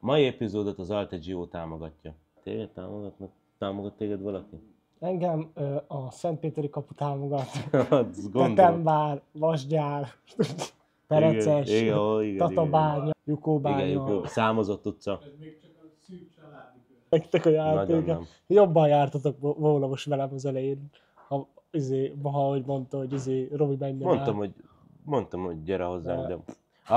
Mai epizódot az Alte Gio támogatja. Téged támogatnak? Támogat téged valaki? Engem ö, a Szentpéteri kapu támogat. Gondolom. Tetembár, Vasgyár, Pereces, Igen, igen, ó, igen, Tatabánya, Igen, Jukóbánya. jó, számozott utca. Nektek a Nagyon játék. nem. Jobban jártatok vo- volna most velem az elején. Ha, izé, ma, hogy mondta, hogy izé, Robi menjen Mondtam, el. hogy, mondtam, hogy gyere hozzánk, De- de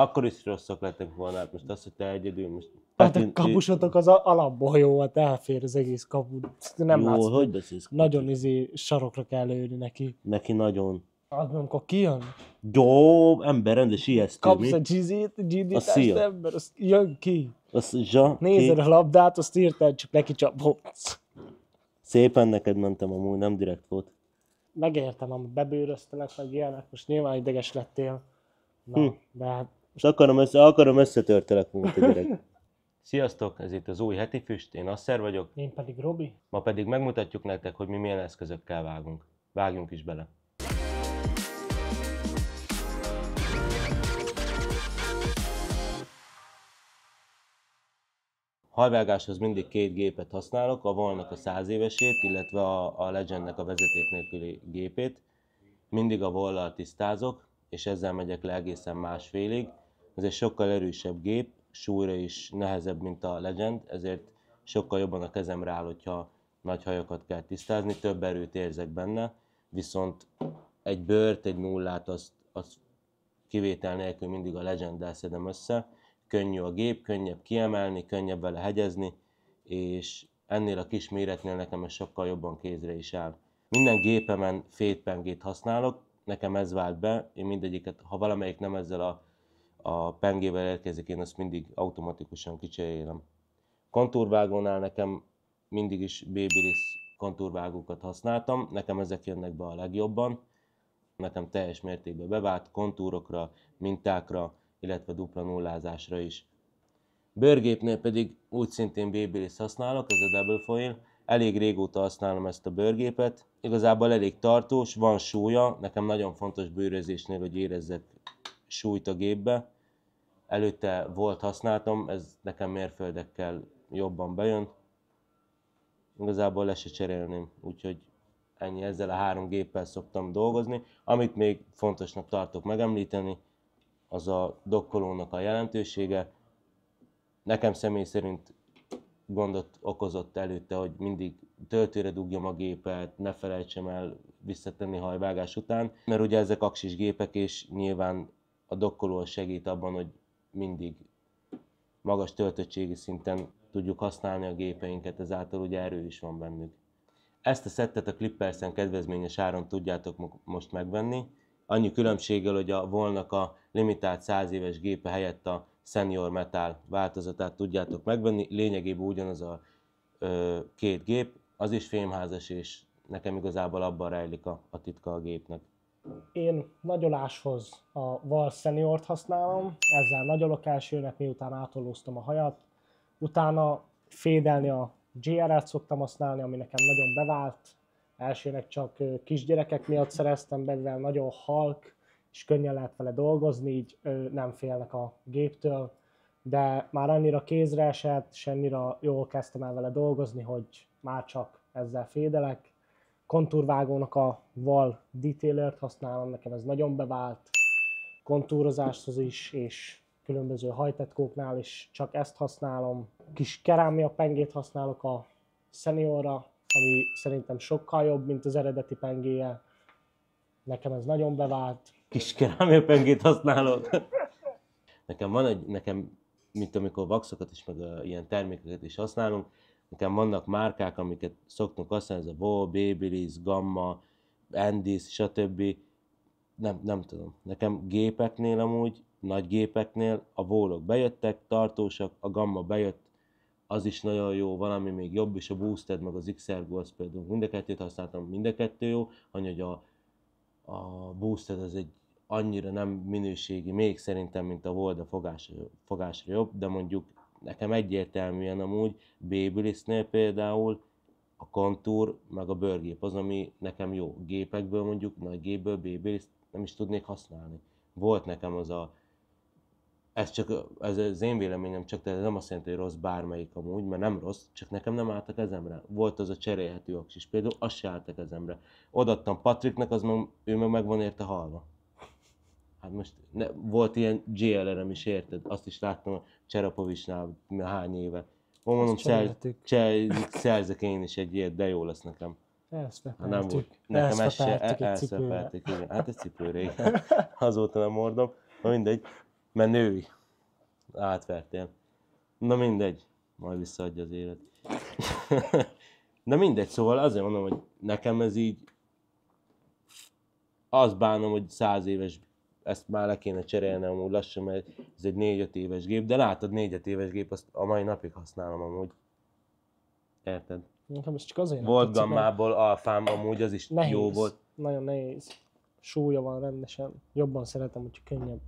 akkor is rosszak lettek volna, hát most azt, hogy te egyedül most... Hát a kapusotok az alapból jó, hát elfér az egész kapu. Nem Jó, látsz, hogy beszélsz? Nagyon izé sarokra kell lőni neki. Neki nagyon... Az amikor kijön, Jó, ember, rendes ijesztő, kapsz mi? A gidítást szia. ember, az jön ki. Az zsa, Nézed ki- a labdát, azt írtad, csak neki csapodsz. Szépen neked mentem amúgy, nem direkt volt. Megértem, amit bebőröztenek, meg ilyenek, most nyilván ideges lettél. Na, Hm. de hát És akarom, össze, akarom összetörtelek, mint a gyerek. Sziasztok, ez itt az új heti füst, én Asszer vagyok, én pedig Robi. ma pedig megmutatjuk nektek, hogy mi milyen eszközökkel vágunk. Vágjunk is bele. Hajvágáshoz mindig két gépet használok, a Volnak a 100 évesét, illetve a, a Legendnek a vezeték nélküli gépét. Mindig a Vollal tisztázok, és ezzel megyek le egészen másfélig. Ez egy sokkal erősebb gép, súlyra is nehezebb, mint a Legend, ezért sokkal jobban a kezemre áll, hogyha nagy hajakat kell tisztázni, több erőt érzek benne, viszont egy bőrt, egy nullát, azt, azt kivétel nélkül mindig a Legend-del szedem össze. Könnyű a gép, könnyebb kiemelni, könnyebb vele hegyezni, és ennél a kis méretnél nekem ez sokkal jobban kézre is áll. Minden gépemen fétpengét használok, nekem ez vált be, én mindegyiket, ha valamelyik nem ezzel a, a pengével érkezik, én azt mindig automatikusan kicserélem. Kontúrvágónál nekem mindig is Babyliss kontúrvágókat használtam, nekem ezek jönnek be a legjobban, nekem teljes mértékben bevált kontúrokra, mintákra, illetve dupla nullázásra is. Bőrgépnél pedig úgy szintén Babyliss használok, ez a Double Foil. Elég régóta használom ezt a bőrgépet. Igazából elég tartós, van súlya. Nekem nagyon fontos bőrözésnél, hogy érezzek súlyt a gépbe. Előtte volt használtam, ez nekem mérföldekkel jobban bejön. Igazából le se cserélném, úgyhogy ennyi ezzel a három géppel szoktam dolgozni. Amit még fontosnak tartok megemlíteni, az a dokkolónak a jelentősége. Nekem személy szerint gondot okozott előtte, hogy mindig töltőre dugjam a gépet, ne felejtsem el visszatenni hajvágás után, mert ugye ezek aksis gépek, és nyilván a dokkoló segít abban, hogy mindig magas töltöttségi szinten tudjuk használni a gépeinket, ezáltal ugye erő is van bennük. Ezt a szettet a Clippersen kedvezményes áron tudjátok mo- most megvenni. Annyi különbséggel, hogy a Volnak a limitált 100 éves gépe helyett a Senior Metal változatát tudjátok megvenni. Lényegében ugyanaz a ö, két gép, az is fémházas, és nekem igazából abban rejlik a, a titka a gépnek. Én nagyoláshoz a Val Seniort használom, ezzel nagyolok elsőnek, miután átolóztam a hajat. Utána fédelni a GR-et szoktam használni, ami nekem nagyon bevált. Elsőnek csak kisgyerekek miatt szereztem mivel nagyon halk, és könnyen lehet vele dolgozni, így nem félnek a géptől. De már annyira kézre esett, és annyira jól kezdtem el vele dolgozni, hogy már csak ezzel fédelek kontúrvágónak a Val Detailert használom, nekem ez nagyon bevált, kontúrozáshoz is, és különböző hajtetkóknál is csak ezt használom. Kis kerámia pengét használok a Seniorra, ami szerintem sokkal jobb, mint az eredeti pengéje. Nekem ez nagyon bevált. Kis kerámiapengét használod. nekem van egy, nekem, mint amikor vaxokat is, meg uh, ilyen termékeket is használunk, nekem vannak márkák, amiket szoktunk használni, ez a Vo, Babyliss, Gamma, Andis, stb. Nem, nem tudom. Nekem gépeknél amúgy, nagy gépeknél a vólok bejöttek, tartósak, a Gamma bejött, az is nagyon jó, valami még jobb is, a Boosted, meg az XR Goals például mind a kettőt használtam, mind a kettő jó, annyi, hogy a, a Boosted az egy annyira nem minőségi, még szerintem, mint a volt, a fogásra, fogásra jobb, de mondjuk nekem egyértelműen amúgy Babylissnél például a kontúr, meg a bőrgép az, ami nekem jó. Gépekből mondjuk, nagy gépből Babyliss nem is tudnék használni. Volt nekem az a ez csak ez az én véleményem, csak ez nem azt jelenti, hogy rossz bármelyik amúgy, mert nem rossz, csak nekem nem állt a kezemre. Volt az a cserélhető aksis, például az se állt a kezemre. Odaadtam Patricknek, az meg, ő meg meg van érte halva. Hát most ne, volt ilyen GLR-em is, érted? Azt is láttam Cserapovicsnál hány éve. Mondom, szer, cser, szerzek én is egy ilyet, de jó lesz nekem. Ha nem volt. Nekem ez se elszeperték, igen. Hát egy cipő régen. Azóta nem hordom. Na mindegy. Mert női. Átvertél. Na mindegy. Majd visszaadja az élet. Na mindegy, szóval azért mondom, hogy nekem ez így azt bánom, hogy száz éves, ezt már le kéne cserélni amúgy lassan, mert ez egy 4-5 éves gép, de látod, 4 éves gép, azt a mai napig használom amúgy. Érted? Nekem ez csak azért Volt gammából alfám, amúgy az is nehéz. jó volt. Nagyon nehéz. Súlya van rendesen. Jobban szeretem, hogy könnyebb.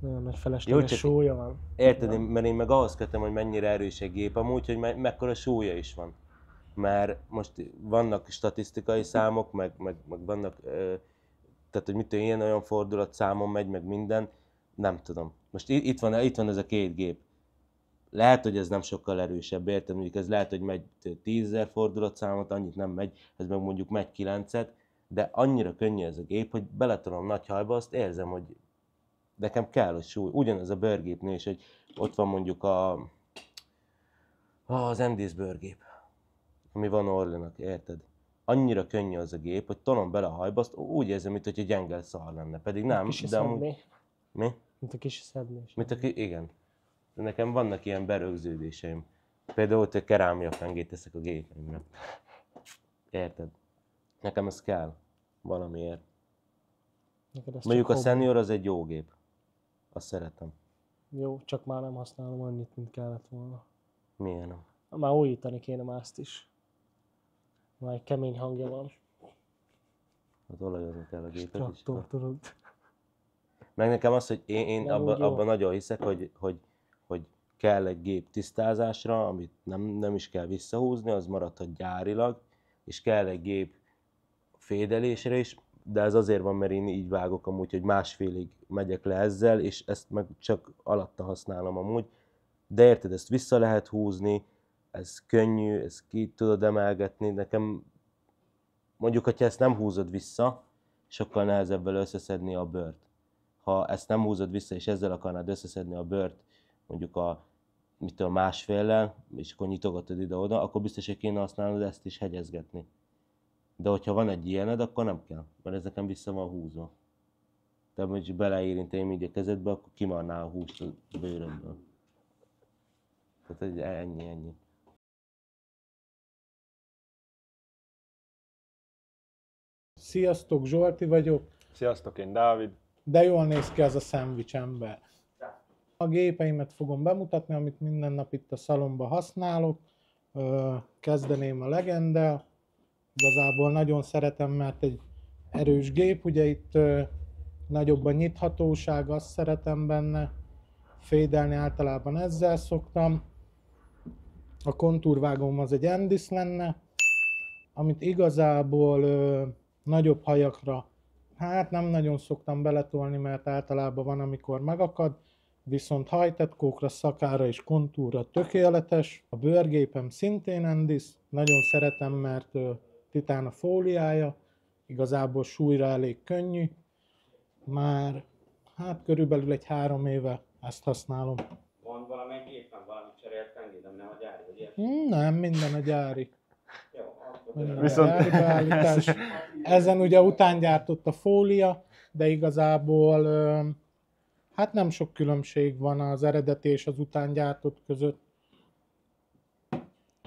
Nagyon nagy felesleges csak- súlya van. Érted, én, mert én meg ahhoz kötöm, hogy mennyire erős egy gép, amúgy, hogy me- mekkora súlya is van. Mert most vannak statisztikai számok, meg, meg, meg vannak, ö, tehát hogy mit ilyen olyan fordulat számon megy, meg minden, nem tudom. Most itt van, itt van ez a két gép. Lehet, hogy ez nem sokkal erősebb, érted? Mondjuk ez lehet, hogy megy 10.000 fordulatszámot, annyit nem megy, ez meg mondjuk megy 9-et, de annyira könnyű ez a gép, hogy beletolom nagy hajba, azt érzem, hogy nekem kell a súly. Ugyanez a bőrgépnél is, hogy ott van mondjuk a, az Endis bőrgép, ami van Orlinak, érted? Annyira könnyű az a gép, hogy tolom bele a hajba, azt úgy érzem, mint hogy gyengel szar lenne. Pedig nem, Kis de amúgy... Mi? Mint a kis szedni. Mint aki, igen. De nekem vannak ilyen berögződéseim. Például, hogy kerámia pengét teszek a gépeimre. Érted? Nekem ez kell. Valamiért. Neked Mondjuk a. Senior az egy jó gép. Azt szeretem. Jó, csak már nem használom annyit, mint kellett volna. Milyen nem? Már újítani kéne már ezt is. Már egy kemény hangja van. Az olajozni kell a gépet is. Tudod. Meg nekem az, hogy én, én abban abba nagyon hiszek, hogy, hogy, hogy kell egy gép tisztázásra, amit nem, nem is kell visszahúzni, az maradhat gyárilag, és kell egy gép fédelésre is, de ez azért van, mert én így vágok amúgy, hogy másfélig megyek le ezzel, és ezt meg csak alatta használom amúgy. De érted, ezt vissza lehet húzni, ez könnyű, ezt ki tudod emelgetni, nekem mondjuk, hogyha ezt nem húzod vissza, sokkal nehezebb vele összeszedni a bört. Ha ezt nem húzod vissza, és ezzel akarnád összeszedni a bört, mondjuk a mit tudom, másféllel, és akkor nyitogatod ide-oda, akkor biztos, hogy kéne használnod ezt is hegyezgetni. De hogyha van egy ilyened, akkor nem kell, mert ez nekem vissza van húzva. Te mondjuk beleérinteném így a kezedbe, akkor kimarná a húst a bőrödből. Tehát ennyi, ennyi. Sziasztok, Zsolti vagyok, Sziasztok, én Dávid. de jól néz ki ez a szendvics ember. A gépeimet fogom bemutatni, amit minden nap itt a szalomba használok. Kezdeném a legendel. Igazából nagyon szeretem, mert egy erős gép, ugye itt nagyobb a nyithatóság, azt szeretem benne. Fédelni általában ezzel szoktam. A kontúrvágóm az egy Endis lenne, amit igazából nagyobb hajakra Hát nem nagyon szoktam beletolni, mert általában van, amikor megakad, viszont hajtetkókra, szakára és kontúra tökéletes. A bőrgépem szintén Endis, nagyon szeretem, mert titán a fóliája, igazából súlyra elég könnyű. Már hát körülbelül egy három éve ezt használom. Van valamelyik éppen valami cserélt pengédem, nem a gyári? Hmm, Nem, minden a gyári. Viszont-. Ezen ugye után gyártott a fólia, de igazából hát nem sok különbség van az eredeti és az után gyártott között.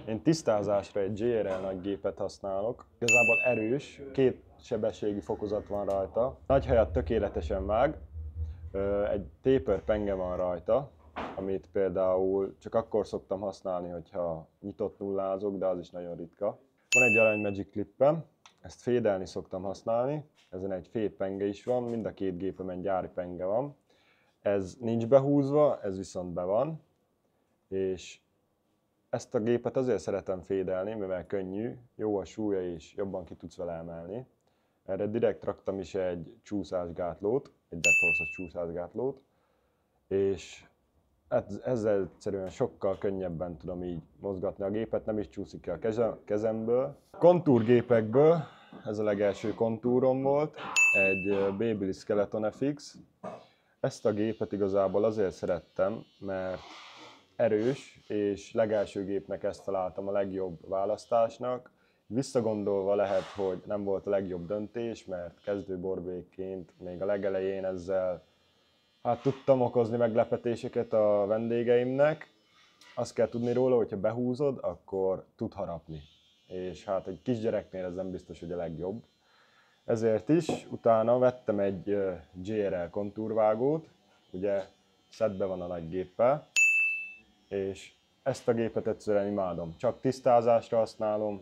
Én tisztázásra egy JRL nagy gépet használok. Igazából erős, két sebességi fokozat van rajta. Nagy hajat tökéletesen vág, egy taper penge van rajta, amit például csak akkor szoktam használni, hogyha nyitott nullázok, de az is nagyon ritka. Van egy arany Magic Clippem, ezt fédelni szoktam használni, ezen egy féd penge is van, mind a két gépemen gyári penge van. Ez nincs behúzva, ez viszont be van, és ezt a gépet azért szeretem fédelni, mivel könnyű, jó a súlya és jobban ki tudsz vele emelni. Erre direkt raktam is egy csúszásgátlót, egy Horse-os csúszásgátlót. és ezzel egyszerűen sokkal könnyebben tudom így mozgatni a gépet, nem is csúszik ki a keze- kezemből. Kontúrgépekből ez a legelső kontúrom volt, egy Babyliss Skeleton FX. Ezt a gépet igazából azért szerettem, mert erős, és legelső gépnek ezt találtam a legjobb választásnak. Visszagondolva lehet, hogy nem volt a legjobb döntés, mert kezdő borbékként még a legelején ezzel hát tudtam okozni meglepetéseket a vendégeimnek. Azt kell tudni róla, hogyha behúzod, akkor tud harapni. És hát egy kisgyereknél ez nem biztos, hogy a legjobb. Ezért is utána vettem egy JRL kontúrvágót, ugye szedbe van a nagy géppel, és ezt a gépet egyszerűen imádom. Csak tisztázásra használom,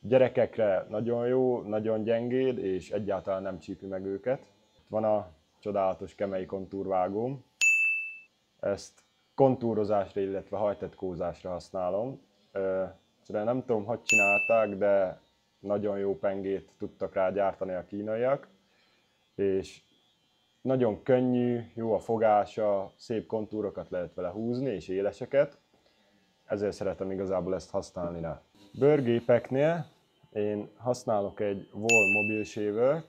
gyerekekre nagyon jó, nagyon gyengéd, és egyáltalán nem csípi meg őket. Van a csodálatos kemei kontúrvágóm. Ezt kontúrozásra, illetve hajtetkózásra használom. Egyszerűen nem tudom, hogy csinálták, de nagyon jó pengét tudtak rá gyártani a kínaiak. És nagyon könnyű, jó a fogása, szép kontúrokat lehet vele húzni, és éleseket. Ezért szeretem igazából ezt használni rá. Bőrgépeknél én használok egy Wall Mobile shaver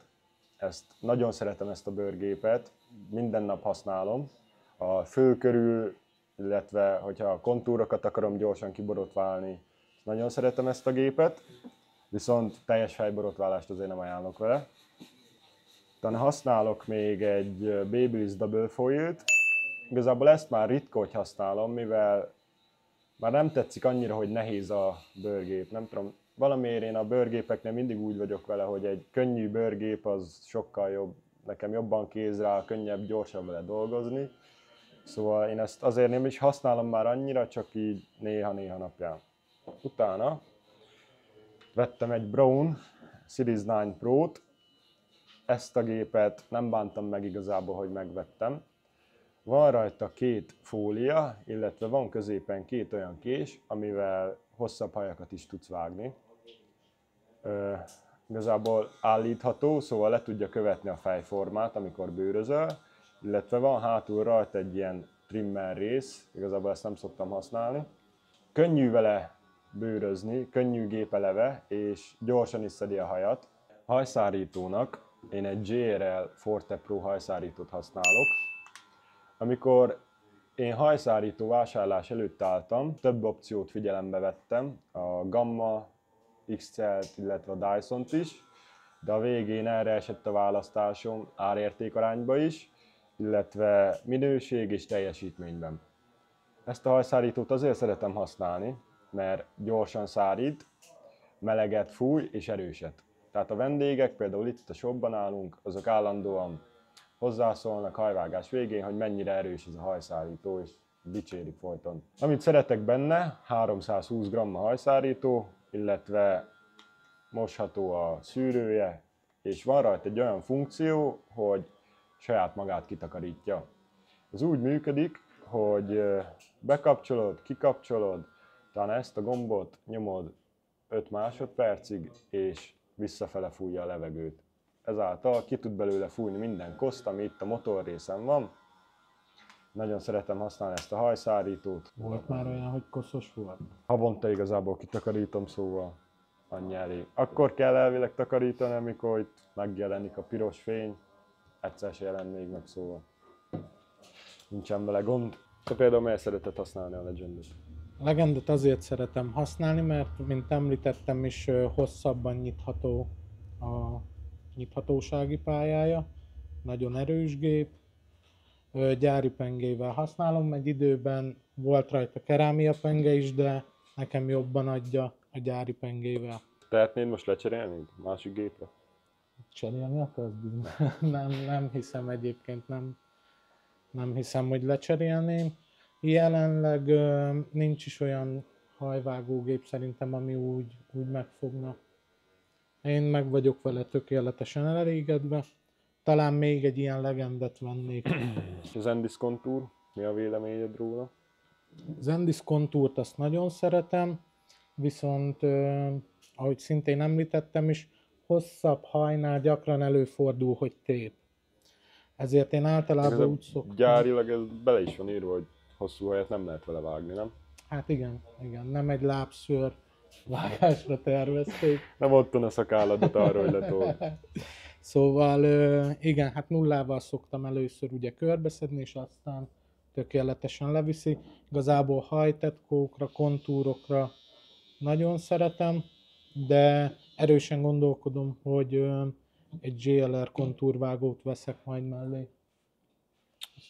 ezt nagyon szeretem ezt a bőrgépet, minden nap használom. A fő körül, illetve hogyha a kontúrokat akarom gyorsan kiborotválni, nagyon szeretem ezt a gépet, viszont teljes fejborotválást azért nem ajánlok vele. Utána használok még egy Babyliss Double Foil-t. Igazából ezt már ritka, hogy használom, mivel már nem tetszik annyira, hogy nehéz a bőrgép. Nem tudom, valamiért én a bőrgépeknél mindig úgy vagyok vele, hogy egy könnyű bőrgép az sokkal jobb, nekem jobban kéz rá, könnyebb, gyorsabb vele dolgozni. Szóval én ezt azért nem is használom már annyira, csak így néha-néha napján. Utána vettem egy Brown Series 9 Pro-t, ezt a gépet nem bántam meg igazából, hogy megvettem. Van rajta két fólia, illetve van középen két olyan kés, amivel hosszabb hajakat is tudsz vágni. Ö, igazából állítható, szóval le tudja követni a fejformát, amikor bőrözöl, illetve van hátul rajta egy ilyen trimmer rész, igazából ezt nem szoktam használni. Könnyű vele bőrözni, könnyű gép eleve, és gyorsan is szedi a hajat. Hajszárítónak én egy JRL Forte Pro hajszárítót használok. Amikor én hajszárító vásárlás előtt álltam, több opciót figyelembe vettem, a Gamma, XCL-t, illetve a Dyson-t is, de a végén erre esett a választásom árértékarányba is, illetve minőség és teljesítményben. Ezt a hajszárítót azért szeretem használni, mert gyorsan szárít, meleget fúj és erőset. Tehát a vendégek, például itt a shopban állunk, azok állandóan hozzászólnak hajvágás végén, hogy mennyire erős ez a hajszárító, és dicsérik folyton. Amit szeretek benne, 320 g a hajszárító, illetve mosható a szűrője, és van rajta egy olyan funkció, hogy saját magát kitakarítja. Ez úgy működik, hogy bekapcsolod, kikapcsolod, talán ezt a gombot nyomod 5 másodpercig, és visszafele fújja a levegőt. Ezáltal ki tud belőle fújni minden koszt, ami itt a motorrészen van. Nagyon szeretem használni ezt a hajszárítót. Volt már olyan, hogy koszos volt? Havonta igazából kitakarítom, szóval annyi elég. Akkor kell elvileg takarítani, amikor itt megjelenik a piros fény, egyszer se jelent még meg, szóval nincsen vele gond. Te például miért szereted használni a Legendet? A Legendet azért szeretem használni, mert mint említettem is hosszabban nyitható a nyithatósági pályája. Nagyon erős gép. Gyári pengével használom, egy időben volt rajta kerámia penge is, de nekem jobban adja a gyári pengével. Tehetnéd most lecserélni másik gépre? Cserélni akarsz? Nem, nem hiszem egyébként, nem, nem hiszem, hogy lecserélném. Jelenleg nincs is olyan hajvágógép szerintem, ami úgy, úgy megfogna. Én meg vagyok vele tökéletesen elégedve. Talán még egy ilyen legendet vennék. És az Endis Contour, mi a véleményed róla? Zendis kontúrt azt nagyon szeretem, viszont ahogy szintén említettem is, hosszabb hajnál gyakran előfordul, hogy tép. Ezért én általában Igazából úgy szoktam. Gyárilag ez bele is van írva, hogy hosszú hajat nem lehet vele vágni, nem? Hát igen, igen, nem egy lábszőr vágásra tervezték. Nem ott a szakálladat arra, hogy letold. Szóval igen, hát nullával szoktam először ugye körbeszedni, és aztán tökéletesen leviszi. Igazából hajtetkókra, kontúrokra nagyon szeretem, de erősen gondolkodom, hogy egy GLR kontúrvágót veszek majd mellé.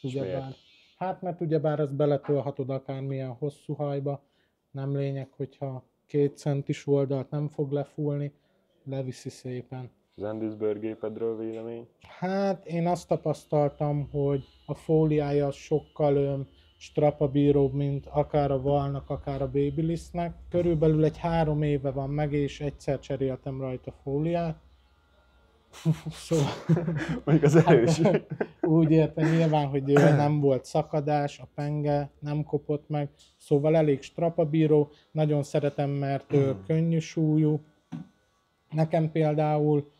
Ugyebár, hát mert ugyebár ezt beletolhatod akármilyen hosszú hajba, nem lényeg, hogyha két centis oldalt nem fog lefúlni, leviszi szépen. Az Andisberg gépedről vélemény? Hát én azt tapasztaltam, hogy a fóliája sokkal öm, strapabíróbb, mint akár a Valnak, akár a Babylisznek. Körülbelül egy három éve van meg, és egyszer cseréltem rajta fóliát. szóval Mondjuk az erős. úgy értem nyilván, hogy nem volt szakadás, a penge nem kopott meg, szóval elég strapabíró, nagyon szeretem, mert ö, könnyű súlyú. Nekem például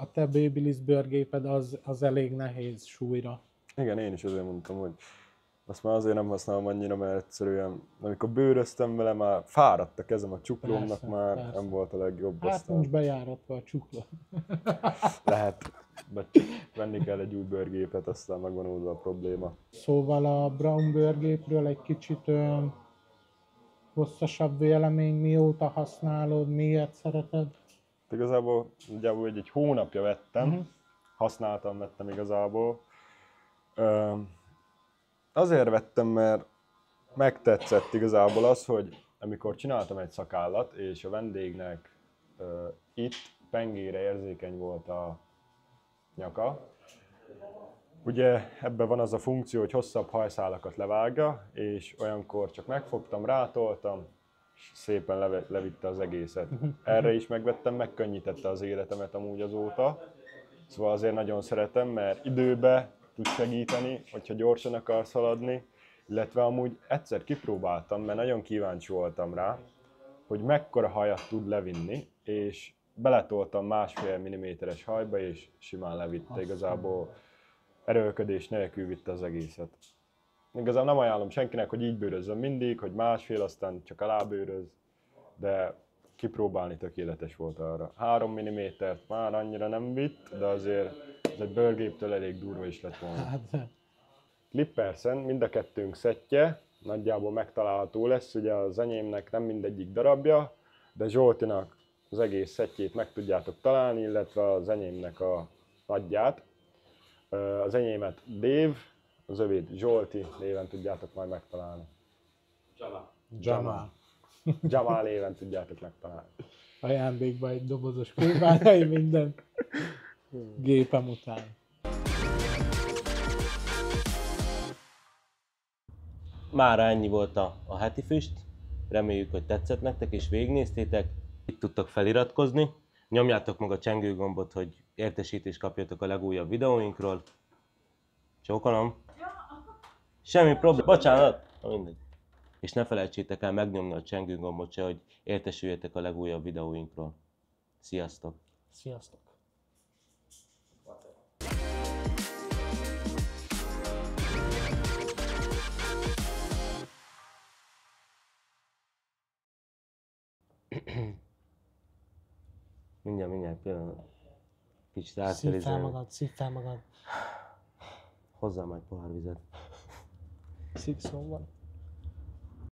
a te Babyliss bőrgéped az, az elég nehéz súlyra. Igen, én is azért mondtam, hogy azt már azért nem használom annyira, mert egyszerűen, amikor bőröztem vele, már fáradt a kezem a csuklómnak, Persze, már persze. nem volt a legjobb. Hát aztán nincs bejáratva a csukla. lehet, venni kell egy új bőrgépet, aztán megvan oldva a probléma. Szóval a Brown bőrgépről egy kicsit ö, hosszasabb vélemény, mióta használod, miért szereted? Igazából nagyjából egy, egy hónapja vettem, uh-huh. használtam, vettem igazából. Ö, azért vettem, mert megtetszett igazából az, hogy amikor csináltam egy szakállat, és a vendégnek ö, itt pengére érzékeny volt a nyaka, Ugye ebben van az a funkció, hogy hosszabb hajszálakat levágja, és olyankor csak megfogtam, rátoltam, és szépen leve, levitte az egészet. Erre is megvettem, megkönnyítette az életemet amúgy azóta. Szóval azért nagyon szeretem, mert időbe tud segíteni, hogyha gyorsan akarsz haladni, illetve amúgy egyszer kipróbáltam, mert nagyon kíváncsi voltam rá, hogy mekkora hajat tud levinni, és beletoltam másfél milliméteres hajba, és simán levitte igazából. erőlködés nélkül vitte az egészet. Igazából nem ajánlom senkinek, hogy így bőrözzön mindig, hogy másfél, aztán csak alábőröz, de kipróbálni tökéletes volt arra. 3 mm már annyira nem vitt, de azért ez egy bőrgéptől elég durva is lett volna. Hát, Clippersen mind a kettőnk szettje nagyjából megtalálható lesz, ugye az enyémnek nem mindegyik darabja, de Zsoltinak az egész szettjét meg tudjátok találni, illetve az enyémnek a nagyját. Az enyémet Dave, az övét Zsolti néven tudjátok majd megtalálni. Csaba. Jamal. Jamal néven tudjátok megtalálni. Ajándékba egy dobozos kőbányai minden gépem után. Mára ennyi volt a, a heti füst. Reméljük, hogy tetszett nektek és végignéztétek. Itt tudtok feliratkozni. Nyomjátok meg a csengő gombot, hogy értesítést kapjatok a legújabb videóinkról. Csókolom. Semmi probléma. Bocsánat. Na mindegy. És ne felejtsétek el megnyomni a csengő gombot se, hogy értesüljetek a legújabb videóinkról. Sziasztok! Sziasztok! Mindjárt, mindjárt, pillanat. Kicsit át kell Szív fel magad, szív fel magad. Hozzá majd pohár vizet. Szikszó van.